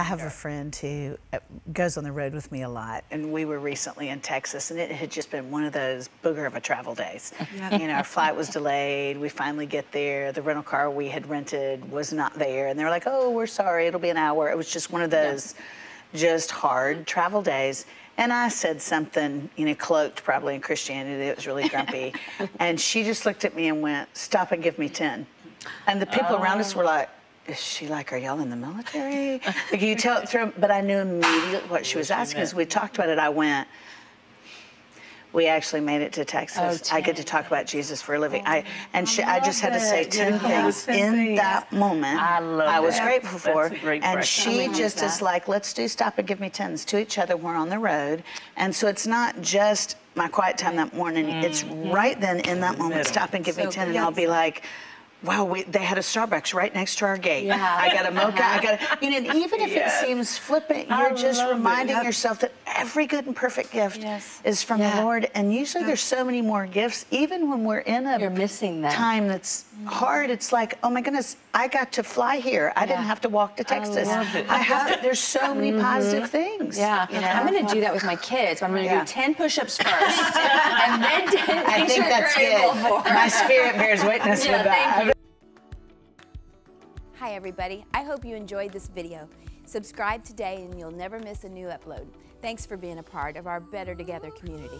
I have a friend who uh, goes on the road with me a lot, and we were recently in Texas, and it had just been one of those booger of a travel days. You know, our flight was delayed. We finally get there. The rental car we had rented was not there, and they were like, "Oh, we're sorry. It'll be an hour." It was just one of those just hard travel days. And I said something, you know, cloaked probably in Christianity that was really grumpy. and she just looked at me and went, Stop and give me 10. And the people around us were like, is she like, are y'all in the military? like you tell through, but I knew immediately what she was asking. As we talked about it, I went, we actually made it to Texas. Oh, I get to talk about Jesus for a living. I oh, and she, I just had to say it. ten Yeah, things ten in things. that moment. I love was that. grateful for, and she I just is like, let's do stop and give me tens to each other. We're on the road, and so it's not just my quiet time that morning. It's mm-hmm. right then in that moment. Stop and give me ten, good. and I'll be like. Wow, we, they had a Starbucks right next to our gate. Yeah. I got a mocha. I got, a, uh-huh. you know, and even if Yes. it seems flippant, you're just reminding Yep. yourself that every good and perfect gift Yes. is from Yeah. the Lord. And usually there's uh-huh. so many more gifts, even when we're in a You're missing them. time that's mm-hmm. hard. It's like, oh my goodness, I got to fly here. I didn't have to walk to Texas. it. I have to. There's so many mm-hmm. positive things. Yeah, you know? I'm going to do that with my kids. I'm going to Yeah. do 10 push-ups first, and then 10 I think you're that's grateful good. for. My spirit bears witness Yeah, with that. Hi everybody, I hope you enjoyed this video. Subscribe today and you'll never miss a new upload. Thanks for being a part of our Better Together community.